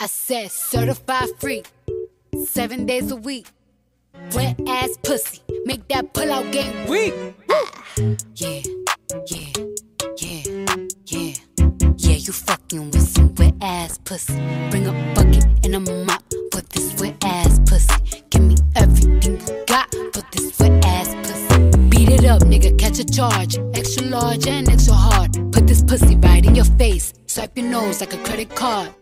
I said certified free, seven days a week. Wet ass pussy, make that pull out game weak. Ah, yeah, yeah, yeah, yeah. Yeah, you fucking with some wet ass pussy. Bring a bucket and a mop for this wet ass pussy. Give me everything you got for this wet ass pussy. Beat it up, nigga, catch a charge. Extra large and extra hard. Put this pussy right in your face. Swipe your nose like a credit card.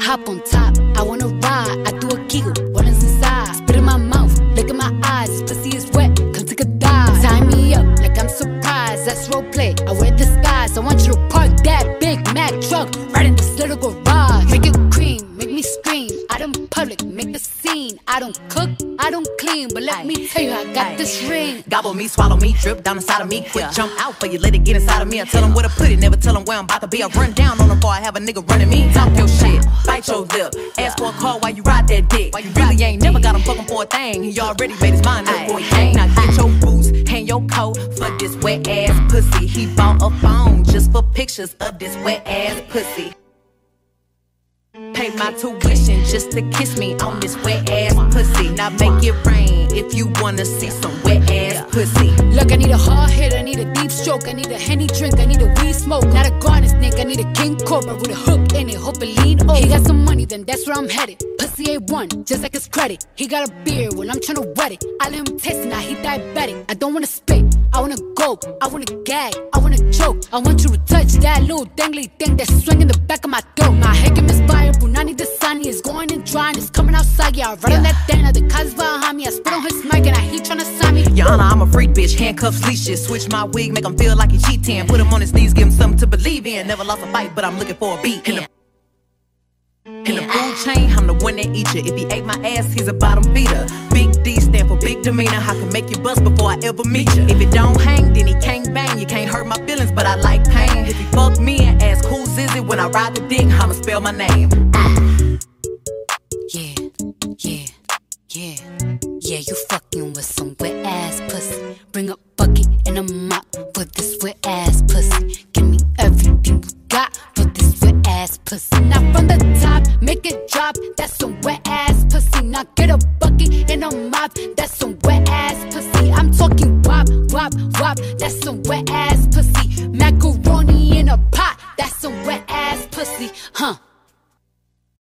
Hop on top, I wanna ride. I do a giggle, what is inside? Spit in my mouth, look in my eyes. Pussy is wet, come take a dive. Tie me up like I'm surprised. That's role play. I wear disguise. I want you to park that Big Mack truck right in this little garage. Make it cream, make me scream. Out in public, make a scene. I don't cook, me tell you, I got this ring. Gobble me, swallow me, drip down inside of me. Quick jump out for you, let it get inside of me. I tell them where to put it, never tell them where I'm about to be. I run down on them before I have a nigga running me. Talk your shit, bite your lip. Ask for a call while you ride that dick. Why you really ain't never got him fucking for a thing. He already made his mind up for ain't. Now get your boots, hang your coat for this wet ass pussy. He bought a phone just for pictures of this wet ass pussy. My tuition just to kiss me on this wet ass pussy. Now make it rain if you wanna see some wet ass pussy. Look, I need a hard hit, I need a deep stroke, I need a henny drink, I need a weed smoke, not a garden snake, I need a king cobra with a hook in it, hope it lean over. He got some money, then that's where I'm headed. Pussy A1, just like his credit. He got a beard when I'm tryna wet it. I let him taste it, now he diabetic. I don't wanna spit, I wanna go, I wanna gag, I wanna choke. I want you to touch that little dangly thing that's swinging the back of my throat. Yeah, I run on that thing, now the cuz behind me. I spit on his mic and I he tryna sign me. Your Honor, I'm a freak bitch, handcuffs, leashes. Switch my wig, make him feel like he cheating. Put him on his knees, give him something to believe in. Never lost a fight, but I'm looking for a beat. In the, in the food chain, I'm the one that eat you. If he ate my ass, he's a bottom feeder. Big D stand for big demeanor. I can make you bust before I ever meet you. If it don't hang, then he can't bang. You can't hurt my feelings, but I like pain. If he fuck me and ask who's is it when I ride the dick, I'ma spell my name. Yeah. You fucking with some wet ass pussy. Bring a bucket and a mop for this wet ass pussy. Give me everything you got for this wet ass pussy. Now from the top, make it drop. That's some wet ass pussy. Now get a bucket and a mop. That's some wet ass pussy. I'm talking wop, wop, wop. That's some wet ass pussy. Macaroni in a pot. That's some wet ass pussy. Huh?